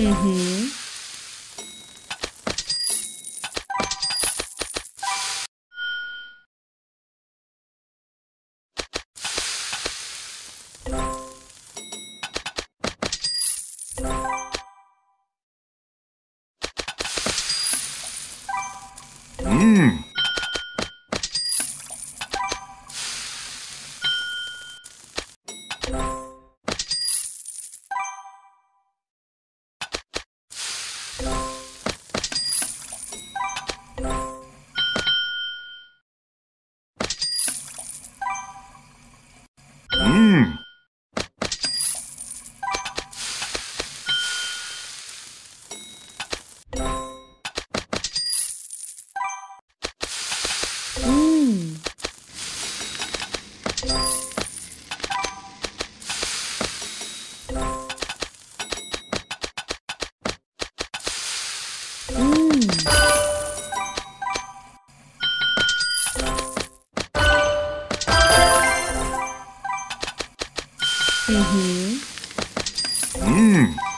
Uhum. Mmm. Hum. Uhum. Mmm. Mmm.